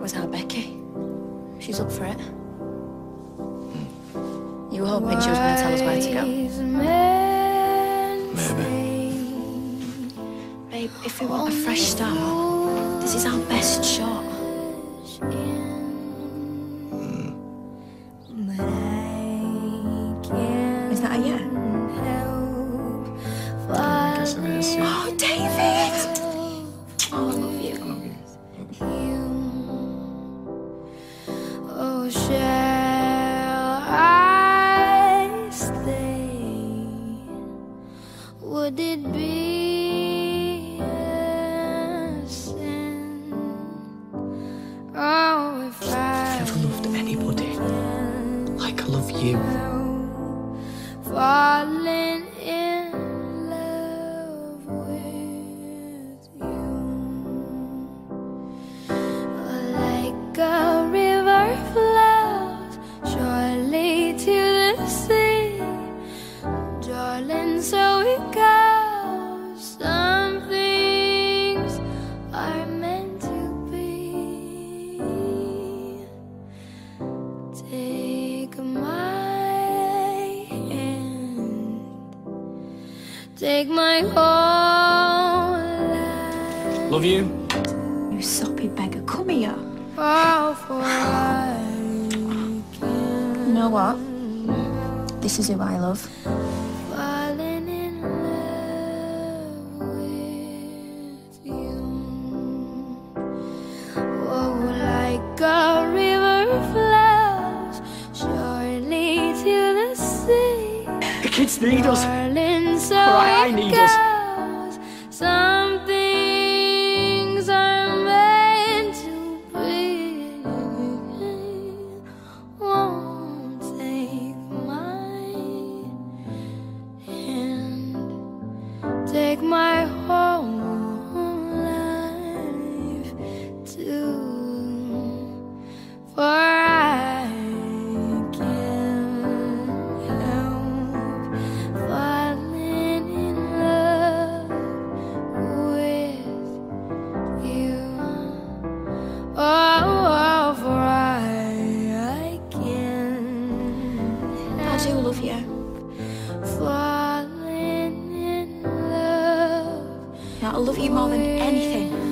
That was our Becky. She's up for it. Hmm. You were hoping she was going to tell us where to go. Maybe. Babe, if we want a fresh start, this is our best shot. Is that a yeah? I guess it is. Yeah. Oh, David! Would it be a sin? Oh, if I Never loved anybody like I love you. Take my whole life. Love you. You soppy beggar, come here. All for You know what? This is who I love. falling in love with you. Oh, like a river flows surely to the sea. The kids need us. So right, I need us. Some things are meant to be. Won't take my hand, take my whole falling in love. Yeah, I love you more than anything.